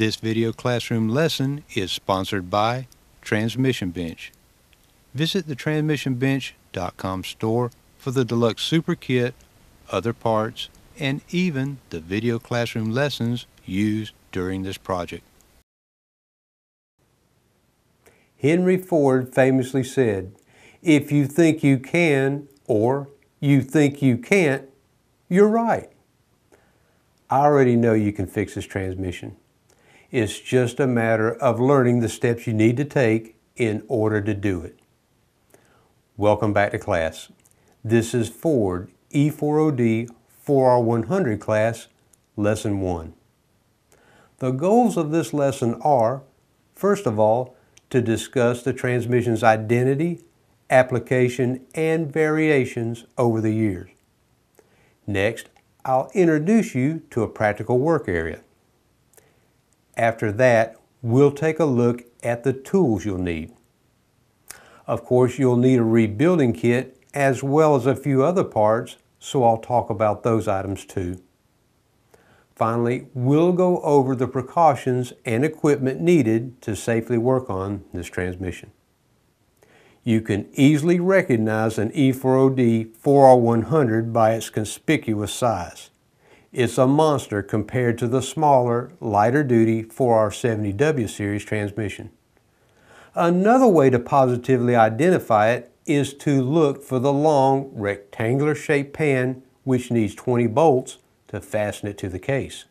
This video classroom lesson is sponsored by Transmission Bench. Visit the transmissionbench.com store for the deluxe super kit, other parts, and even the video classroom lessons used during this project. Henry Ford famously said, If you think you can or you think you can't, you're right. I already know you can fix this transmission. It's just a matter of learning the steps you need to take in order to do it. Welcome back to class. This is Ford E4OD 4R100 class, Lesson 1. The goals of this lesson are, first of all, to discuss the transmission's identity, application, and variations over the years. Next, I'll introduce you to a practical work area. After that, we'll take a look at the tools you'll need. Of course, you'll need a rebuilding kit as well as a few other parts, so I'll talk about those items too. Finally, we'll go over the precautions and equipment needed to safely work on this transmission. You can easily recognize an E4OD 4R100 by its conspicuous size. It's a monster compared to the smaller, lighter duty 4R70W series transmission. Another way to positively identify it is to look for the long rectangular shaped pan which needs 20 bolts to fasten it to the case.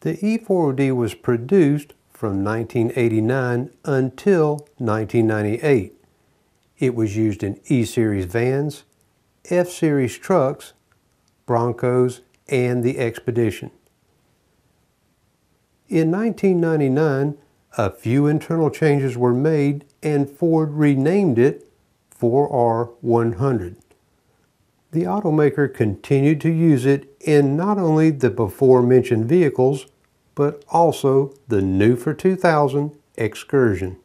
The E4OD was produced from 1989 until 1998. It was used in E-Series vans, F-Series trucks, Broncos, and the Expedition. In 1999, a few internal changes were made and Ford renamed it 4R100. The automaker continued to use it in not only the before mentioned vehicles, but also the new for 2000 Excursion.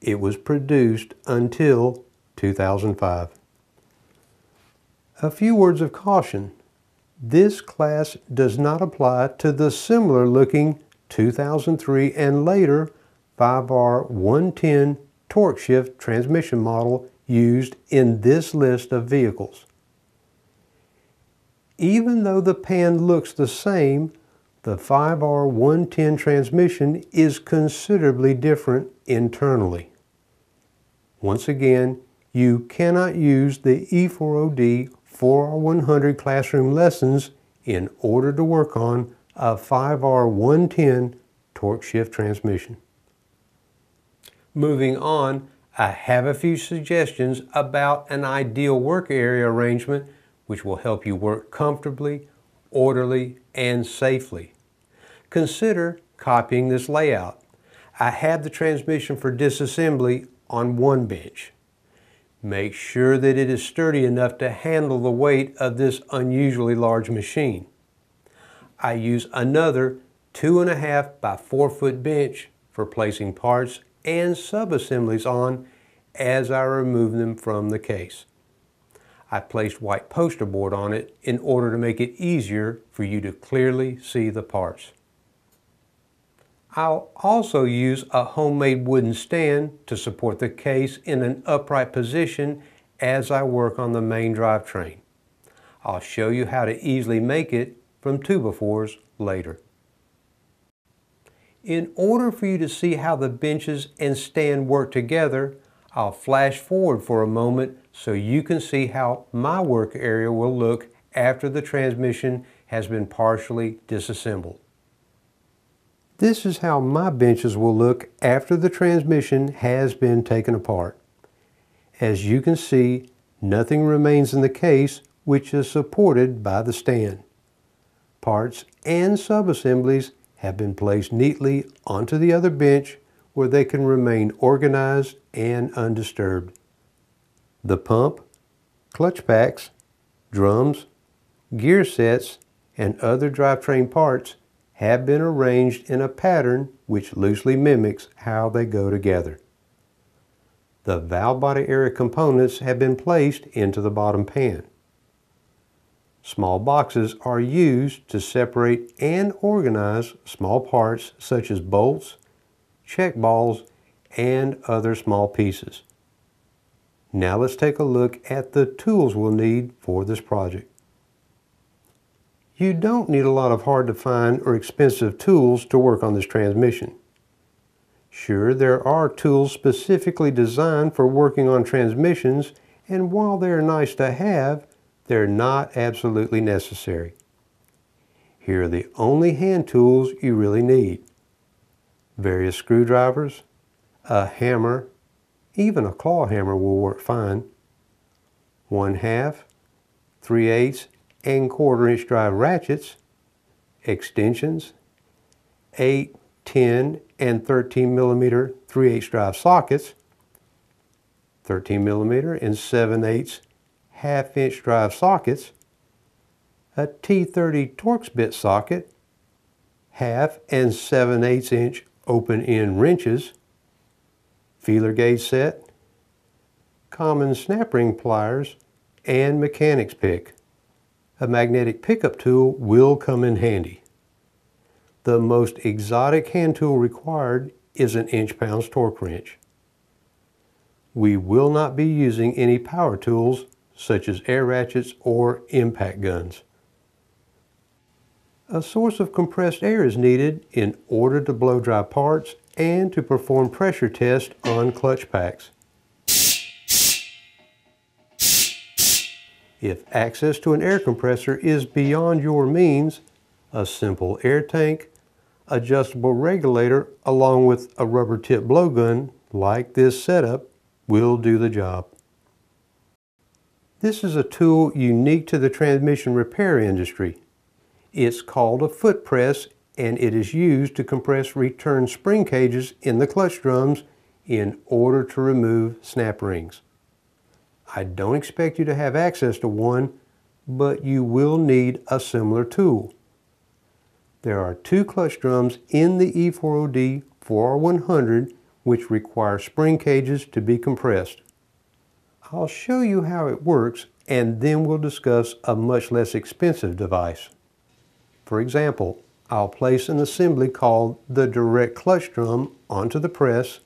It was produced until 2005. A few words of caution. This class does not apply to the similar looking 2003 and later 5R110 torque shift transmission model used in this list of vehicles. Even though the pan looks the same, the 5R110 transmission is considerably different internally. Once again, you cannot use the E4OD 4R100 classroom lessons in order to work on a 5R110 torque shift transmission. Moving on, I have a few suggestions about an ideal work area arrangement which will help you work comfortably, orderly, and safely consider copying this layout. I have the transmission for disassembly on one bench. Make sure that it is sturdy enough to handle the weight of this unusually large machine. I use another two and a half by four foot bench for placing parts and subassemblies on as I remove them from the case. I placed white poster board on it in order to make it easier for you to clearly see the parts. I'll also use a homemade wooden stand to support the case in an upright position as I work on the main drivetrain. I'll show you how to easily make it from 2x4s later. In order for you to see how the benches and stand work together, I'll flash forward for a moment so you can see how my work area will look after the transmission has been partially disassembled. This is how my benches will look after the transmission has been taken apart. As you can see, nothing remains in the case which is supported by the stand. Parts and subassemblies have been placed neatly onto the other bench where they can remain organized and undisturbed. The pump, clutch packs, drums, gear sets, and other drivetrain parts have been arranged in a pattern which loosely mimics how they go together. The valve body area components have been placed into the bottom pan. Small boxes are used to separate and organize small parts such as bolts, check balls, and other small pieces. Now let's take a look at the tools we'll need for this project. You don't need a lot of hard to find or expensive tools to work on this transmission. Sure, there are tools specifically designed for working on transmissions, and while they're nice to have, they're not absolutely necessary. Here are the only hand tools you really need. Various screwdrivers, a hammer, even a claw hammer will work fine. One half, three eighths, and quarter inch drive ratchets, extensions, 8, 10, and 13 millimeter 3 8 drive sockets, 13 millimeter and 7 8 half inch drive sockets, a T30 Torx bit socket, half and 7 8 inch open end wrenches, feeler gauge set, common snap ring pliers, and mechanics pick a magnetic pickup tool will come in handy. The most exotic hand tool required is an inch-pounds torque wrench. We will not be using any power tools such as air ratchets or impact guns. A source of compressed air is needed in order to blow dry parts and to perform pressure tests on clutch packs. If access to an air compressor is beyond your means, a simple air tank, adjustable regulator, along with a rubber tip blowgun like this setup will do the job. This is a tool unique to the transmission repair industry. It's called a foot press and it is used to compress return spring cages in the clutch drums in order to remove snap rings. I don't expect you to have access to one, but you will need a similar tool. There are two clutch drums in the E4OD 4R100 which require spring cages to be compressed. I'll show you how it works and then we'll discuss a much less expensive device. For example, I'll place an assembly called the direct clutch drum onto the press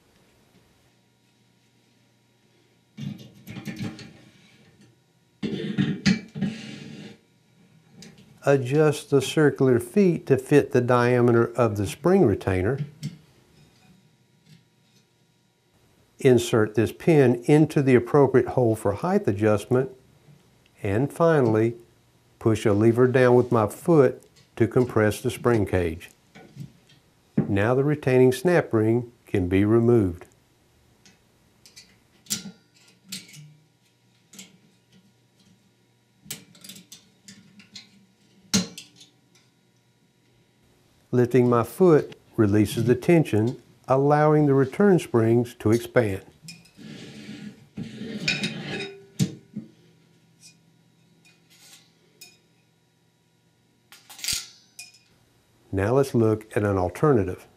adjust the circular feet to fit the diameter of the spring retainer. Insert this pin into the appropriate hole for height adjustment. And finally, push a lever down with my foot to compress the spring cage. Now the retaining snap ring can be removed. Lifting my foot releases the tension, allowing the return springs to expand. Now let's look at an alternative.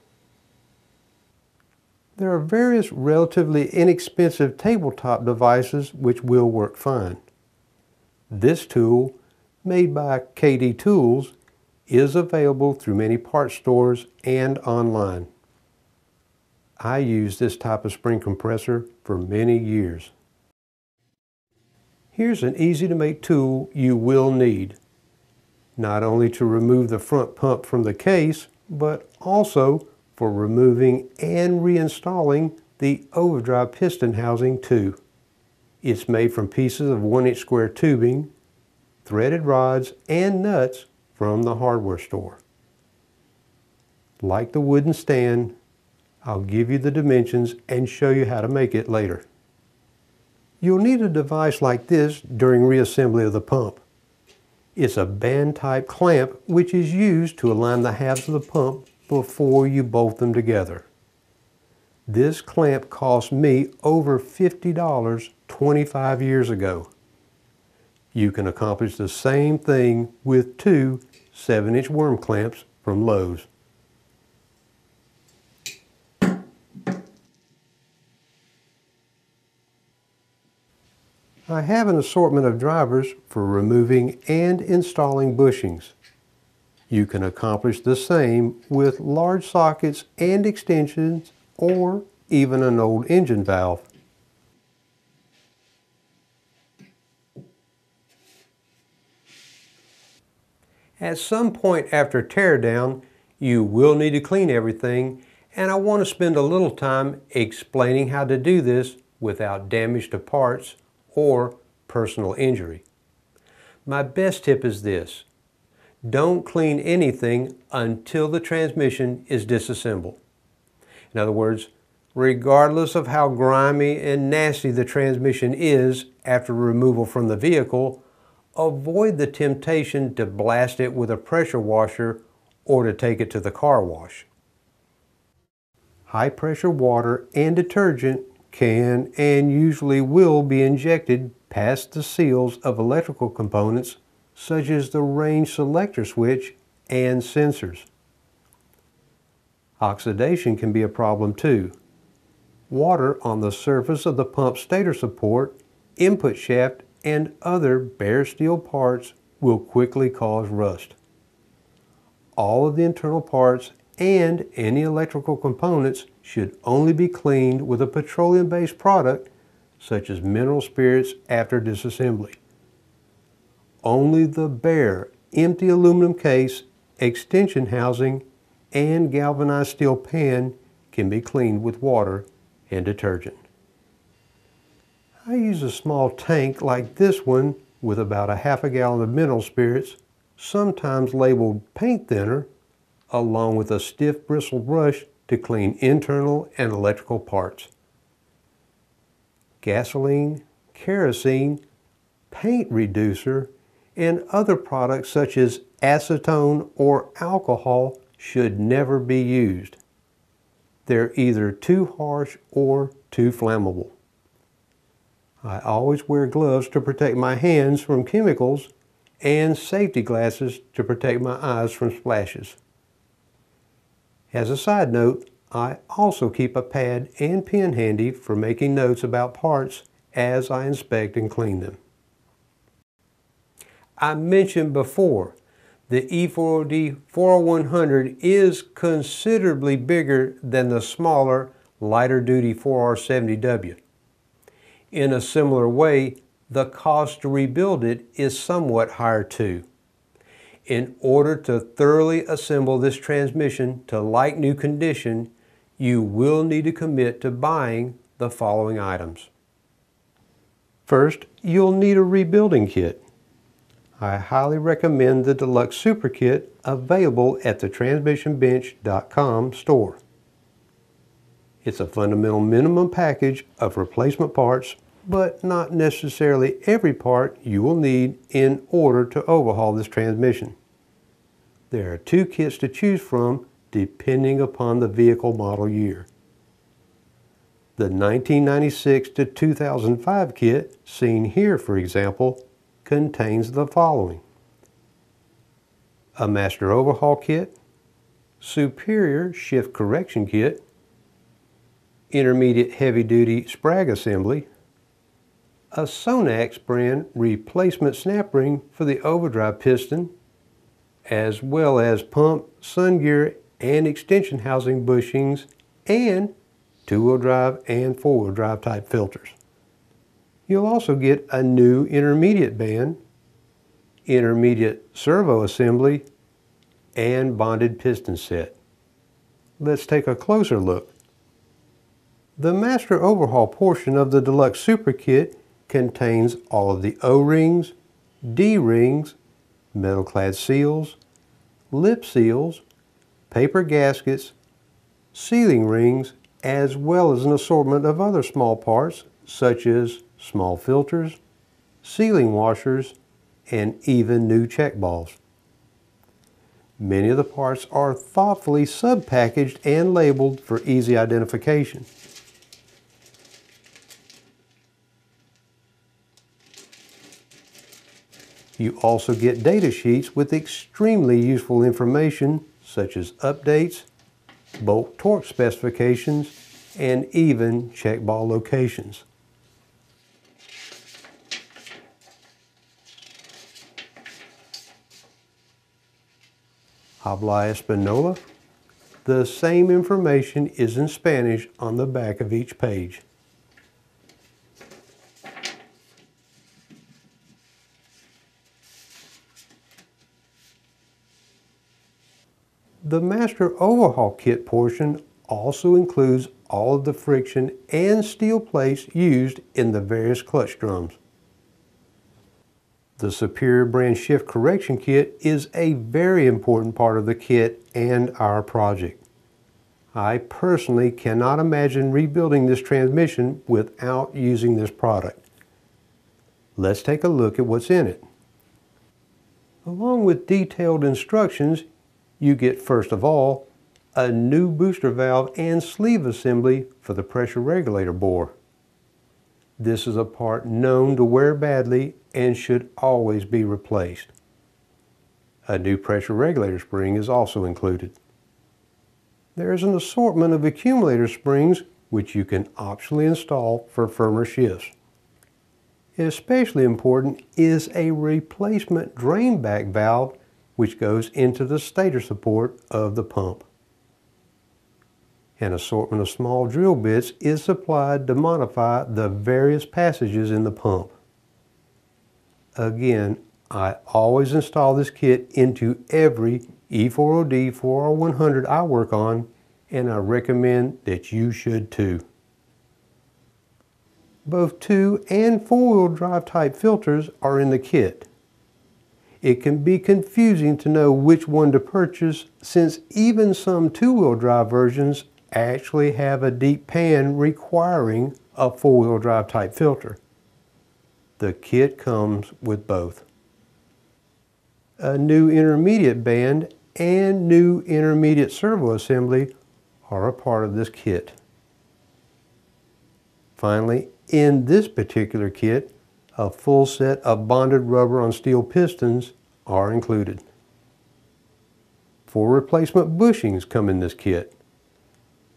There are various relatively inexpensive tabletop devices which will work fine. This tool, made by KD Tools, is available through many parts stores and online. I used this type of spring compressor for many years. Here's an easy to make tool you will need, not only to remove the front pump from the case, but also for removing and reinstalling the overdrive piston housing too. It's made from pieces of one inch square tubing, threaded rods, and nuts from the hardware store. Like the wooden stand, I'll give you the dimensions and show you how to make it later. You'll need a device like this during reassembly of the pump. It's a band type clamp which is used to align the halves of the pump before you bolt them together. This clamp cost me over $50 25 years ago. You can accomplish the same thing with two 7 inch worm clamps from Lowe's. I have an assortment of drivers for removing and installing bushings. You can accomplish the same with large sockets and extensions or even an old engine valve. At some point after teardown, you will need to clean everything and I want to spend a little time explaining how to do this without damage to parts or personal injury. My best tip is this. Don't clean anything until the transmission is disassembled. In other words, regardless of how grimy and nasty the transmission is after removal from the vehicle, avoid the temptation to blast it with a pressure washer or to take it to the car wash. High pressure water and detergent can and usually will be injected past the seals of electrical components such as the range selector switch and sensors. Oxidation can be a problem too. Water on the surface of the pump stator support, input shaft, and other bare steel parts will quickly cause rust. All of the internal parts and any electrical components should only be cleaned with a petroleum-based product such as mineral spirits after disassembly. Only the bare, empty aluminum case, extension housing, and galvanized steel pan can be cleaned with water and detergent. I use a small tank like this one with about a half a gallon of mineral spirits, sometimes labeled paint thinner, along with a stiff bristle brush to clean internal and electrical parts. Gasoline, kerosene, paint reducer, and other products such as acetone or alcohol should never be used. They're either too harsh or too flammable. I always wear gloves to protect my hands from chemicals and safety glasses to protect my eyes from splashes. As a side note, I also keep a pad and pen handy for making notes about parts as I inspect and clean them. I mentioned before, the E4OD 4R100 is considerably bigger than the smaller, lighter duty 4R70W. In a similar way, the cost to rebuild it is somewhat higher too. In order to thoroughly assemble this transmission to like new condition, you will need to commit to buying the following items. First, you'll need a rebuilding kit. I highly recommend the Deluxe Super Kit available at the TransmissionBench.com store. It's a fundamental minimum package of replacement parts, but not necessarily every part you will need in order to overhaul this transmission. There are two kits to choose from depending upon the vehicle model year. The 1996 to 2005 kit, seen here for example, contains the following. A master overhaul kit, superior shift correction kit, intermediate heavy-duty sprag assembly, a Sonnax brand replacement snap ring for the overdrive piston, as well as pump, sun gear, and extension housing bushings, and two-wheel drive and four-wheel drive type filters. You'll also get a new intermediate band, intermediate servo assembly, and bonded piston set. Let's take a closer look. The master overhaul portion of the Deluxe Super Kit contains all of the O-rings, D-rings, metal clad seals, lip seals, paper gaskets, sealing rings, as well as an assortment of other small parts such as small filters, sealing washers, and even new check balls. Many of the parts are thoughtfully sub-packaged and labeled for easy identification. You also get data sheets with extremely useful information such as updates, bolt torque specifications, and even check ball locations. Habla Espanola. The same information is in Spanish on the back of each page. The Master Overhaul Kit portion also includes all of the friction and steel plates used in the various clutch drums. The Superior Brand Shift Correction Kit is a very important part of the kit and our project. I personally cannot imagine rebuilding this transmission without using this product. Let's take a look at what's in it. Along with detailed instructions, you get first of all a new booster valve and sleeve assembly for the pressure regulator bore. This is a part known to wear badly and should always be replaced. A new pressure regulator spring is also included. There is an assortment of accumulator springs which you can optionally install for firmer shifts. Especially important is a replacement drain back valve which goes into the stator support of the pump. An assortment of small drill bits is supplied to modify the various passages in the pump. Again, I always install this kit into every E4OD 4R100 I work on and I recommend that you should too. Both two and four-wheel drive type filters are in the kit. It can be confusing to know which one to purchase since even some two-wheel drive versions actually have a deep pan requiring a four-wheel drive type filter. The kit comes with both. A new intermediate band and new intermediate servo assembly are a part of this kit. Finally, in this particular kit, a full set of bonded rubber on steel pistons are included. Four replacement bushings come in this kit.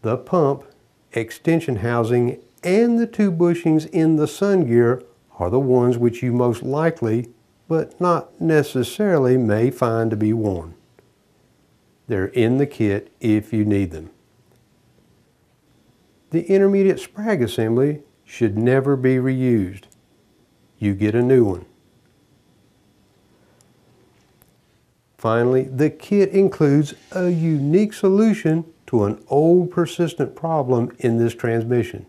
The pump, extension housing, and the two bushings in the sun gear are the ones which you most likely, but not necessarily, may find to be worn. They're in the kit if you need them. The intermediate sprag assembly should never be reused. You get a new one. Finally, the kit includes a unique solution to an old persistent problem in this transmission.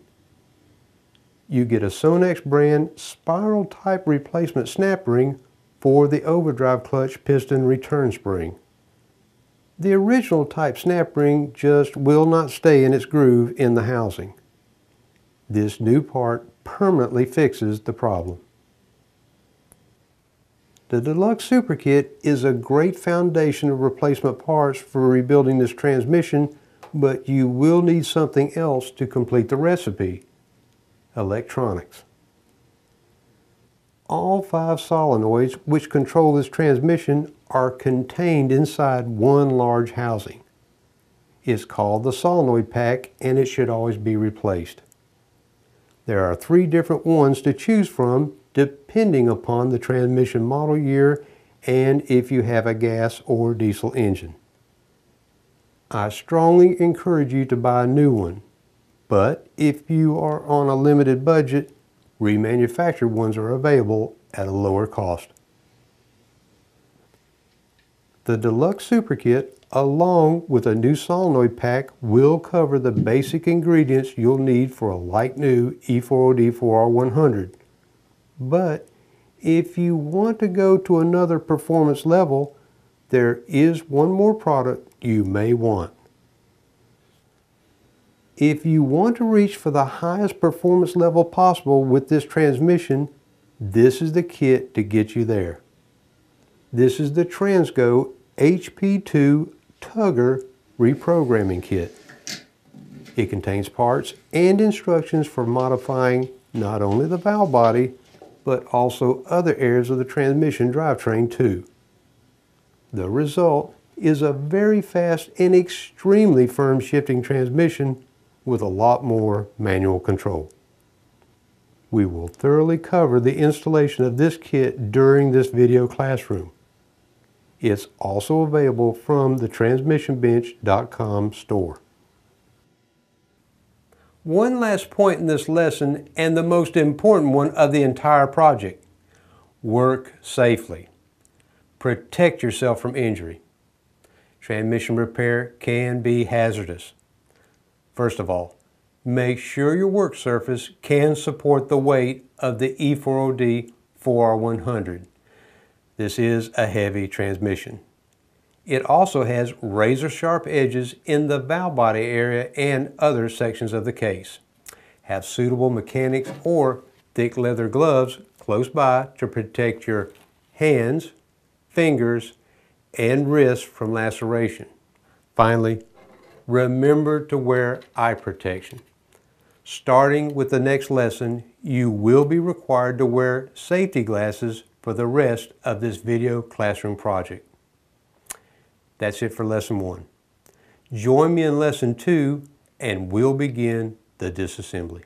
You get a Sonnax brand spiral type replacement snap ring for the overdrive clutch piston return spring. The original type snap ring just will not stay in its groove in the housing. This new part permanently fixes the problem. The Deluxe Super Kit is a great foundation of replacement parts for rebuilding this transmission, but you will need something else to complete the recipe, electronics. All five solenoids which control this transmission are contained inside one large housing. It's called the solenoid pack and it should always be replaced. There are three different ones to choose from depending upon the transmission model year and if you have a gas or diesel engine. I strongly encourage you to buy a new one, but if you are on a limited budget, remanufactured ones are available at a lower cost. The Deluxe Super Kit, along with a new solenoid pack, will cover the basic ingredients you'll need for a like new E4OD 4R100. But if you want to go to another performance level, there is one more product you may want. If you want to reach for the highest performance level possible with this transmission, this is the kit to get you there. This is the Transgo HP2 Tugger reprogramming kit. It contains parts and instructions for modifying not only the valve body, but also other areas of the transmission drivetrain too. The result is a very fast and extremely firm shifting transmission with a lot more manual control. We will thoroughly cover the installation of this kit during this video classroom. It's also available from the transmissionbench.com store. One last point in this lesson, and the most important one of the entire project work safely. Protect yourself from injury. Transmission repair can be hazardous. First of all, make sure your work surface can support the weight of the E4OD 4R100. This is a heavy transmission. It also has razor sharp edges in the valve body area and other sections of the case. Have suitable mechanics or thick leather gloves close by to protect your hands, fingers, and wrists from laceration. Finally, remember to wear eye protection. Starting with the next lesson, you will be required to wear safety glasses for the rest of this video classroom project. That's it for lesson one. Join me in lesson two and we'll begin the disassembly.